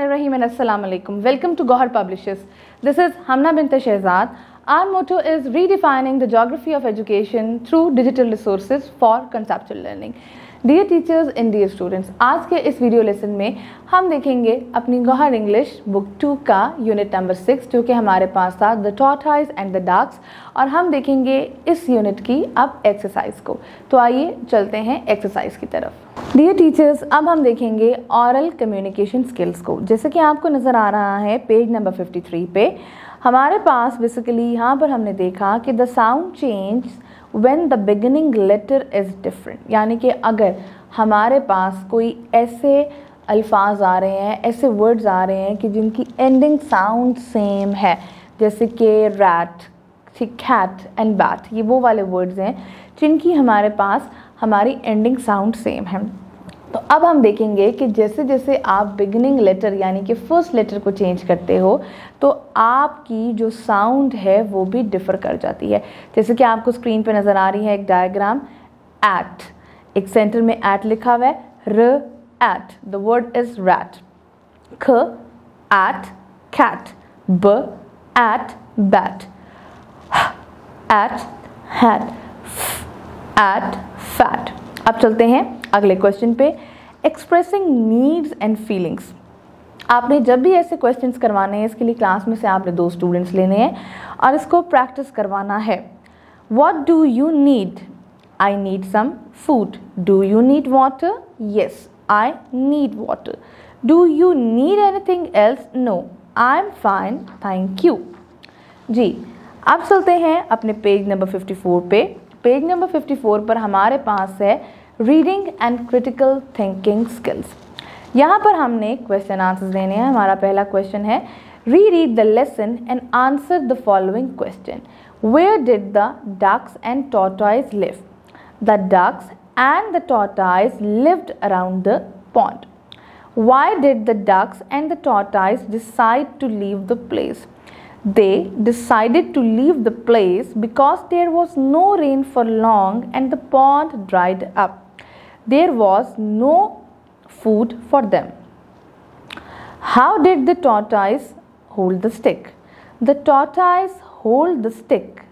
रहीकुम welcome to Gauhar publishers this is Hamna Binat Shahzad our motto is redefining the geography of education through digital resource for conceptual learning dear teachers and dear students आज के इस video lesson में हम देखेंगे अपनी Gauhar English book two का unit number six जो कि हमारे पास था the tortoise and the ducks और हम देखेंगे इस यूनिट की अब एक्सरसाइज को। तो आइए चलते हैं एक्सरसाइज की तरफ़। डियर टीचर्स अब हम देखेंगे ऑरल कम्युनिकेशन स्किल्स को। जैसे कि आपको नज़र आ रहा है पेज नंबर 53 पे, हमारे पास बेसिकली यहाँ पर हमने देखा कि the sound change when the beginning letter is different यानी कि अगर हमारे पास कोई ऐसे अल्फाज आ रहे हैं, ऐसे वर्ड्स आ रहे हैं कि जिनकी एंडिंग साउंड सेम है, जैसे कि रैट कैट एंड बैट ये वो वाले वर्ड्स हैं जिनकी हमारे पास, हमारी एंडिंग साउंड सेम है। तो अब हम देखेंगे कि जैसे जैसे आप बिगनिंग लेटर यानी कि फ़र्स्ट लेटर को चेंज करते हो तो आपकी जो साउंड है वो भी डिफ़र कर जाती है। जैसे कि आपको स्क्रीन पे नज़र आ रही है एक डायग्राम एट एक सेंटर में एट लिखा हुआ है र at the word is rat ख एट कैट ब at bat at hat at fat अब चलते हैं। अगले क्वेश्चन पे एक्सप्रेसिंग नीड्स एंड फीलिंग्स आपने जब भी ऐसे क्वेश्चंस करवाने हैं, इसके लिए क्लास में से आपने दो स्टूडेंट्स लेने हैं, और इसको प्रैक्टिस करवाना है। What do you need I need some food do you need water yes I need water do you need anything else no I am fine thank you जी, अब चलते हैं अपने पेज नंबर 54 पे। पेज नंबर 54 पर हमारे पास है reading and critical thinking skills यहाँ पर हमने क्वेश्चन आंसर्स देने हैं हमारा पहला क्वेश्चन है re read the lesson and answer the following question where did the ducks and tortoise live the ducks and the tortoise lived around the pond why did the ducks and the tortoise decide to leave the place they decided to leave the place because there was no rain for long and the pond dried up there was no food for them. How did the tortoise hold the stick? The tortoise hold the stick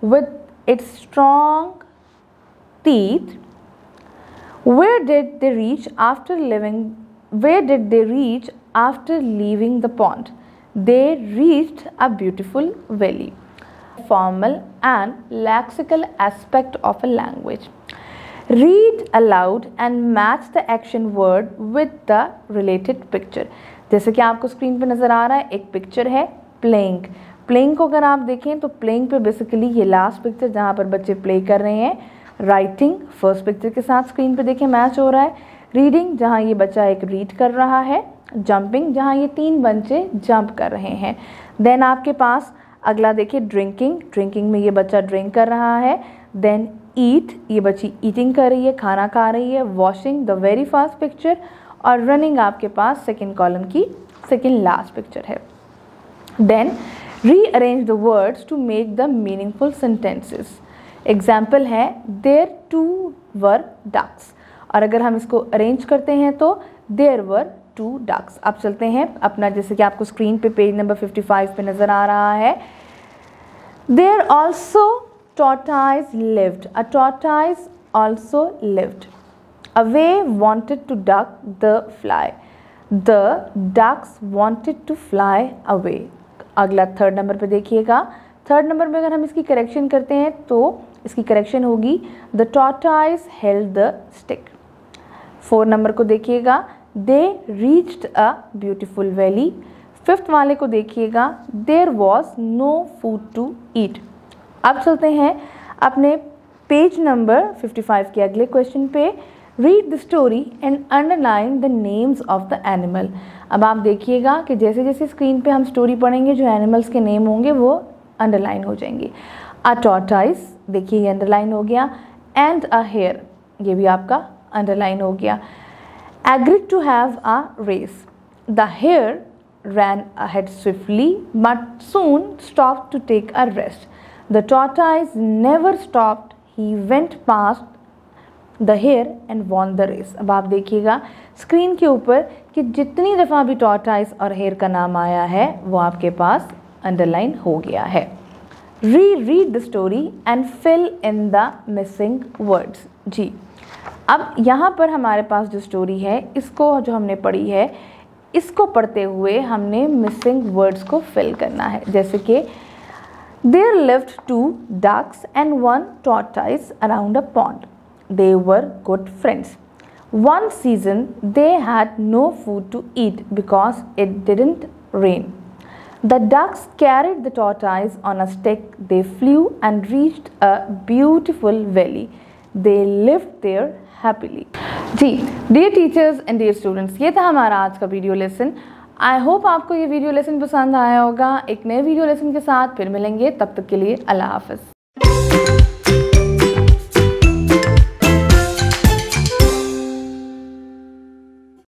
with its strong teeth. Where did they reach after leaving? Where did they reach after leaving the pond? They reached a beautiful valley. Formal and lexical aspect of a language. Read aloud and match the action word with the related picture जैसे कि आपको screen पर नज़र आ रहा है, एक picture है प्लेइंग प्लेइंग को अगर आप देखें तो प्लेइंग पे बेसिकली ये लास्ट पिक्चर जहाँ पर बच्चे प्ले कर रहे हैं राइटिंग फ़र्स्ट पिक्चर के साथ स्क्रीन पे देखें मैच हो रहा है रीडिंग जहाँ ये बच्चा एक रीड कर रहा है जंपिंग जहाँ ये तीन बच्चे जंप कर रहे हैं. देन आपके पास अगला देखिए ड्रिंकिंग ड्रिंकिंग में ये बच्चा ड्रिंक कर रहा है देन ईट ये बच्ची ईटिंग कर रही है, खाना खा रही है washing the very fast picture और रनिंग आपके पास सेकेंड कॉलम की सेकेंड लास्ट पिक्चर है। Then rearrange the words to make the meaningful sentences example है देर टू वर डक्स और अगर हम इसको अरेंज करते हैं तो देर वर टू डक्स अब चलते हैं, अपना जैसे कि आपको स्क्रीन पे पेज नंबर 55 पे नज़र आ रहा है। There also tortoise lived. A tortoise also lived. Away wanted to duck the fly. The ducks wanted to fly away. अगला थर्ड नंबर पे देखिएगा थर्ड नंबर में अगर हम इसकी करेक्शन करते हैं तो इसकी करेक्शन होगी the tortoise held the stick four number को देखिएगा they reached a beautiful valley fifth वाले को देखिएगा there was no food to eat अब चलते हैं अपने पेज नंबर 55 के अगले क्वेश्चन पे। Read the story and underline the names of the animal अब आप देखिएगा कि जैसे जैसे स्क्रीन पे हम स्टोरी पढ़ेंगे, जो एनिमल्स के नेम होंगे, वो अंडरलाइन हो जाएँगे। अ टॉटाइस देखिए ये अंडरलाइन हो गया। एंड अ हेयर ये भी आपका अंडरलाइन हो गया। Agreed to have a race the hare ran ahead swiftly, but soon stopped to take a rest. The tortoise never stopped. He went past the hare and won the race अब आप देखिएगा screen के ऊपर कि जितनी दफ़ा भी tortoise और हेयर का नाम आया है, वो आपके पास अंडरलाइन हो गया है। Reread the story and fill in the missing words जी। अब यहाँ पर हमारे पास जो स्टोरी है, इसको जो हमने पढ़ी है, इसको पढ़ते हुए हमने मिसिंग वर्ड्स को फिल करना है। जैसे कि There lived two ducks and one tortoise around a pond they were good friends one season they had no food to eat because it didn't rain The ducks carried the tortoise on a stick. They flew and reached a beautiful valley. They lived there happily. Ji dear teachers and dear students ये था हमारा आज का video lesson I hope आपको ये video lesson पसंद आया होगा। एक नए वीडियो लेसन के साथ फिर मिलेंगे। तब तक के लिए अल्लाह हाफ़िज़।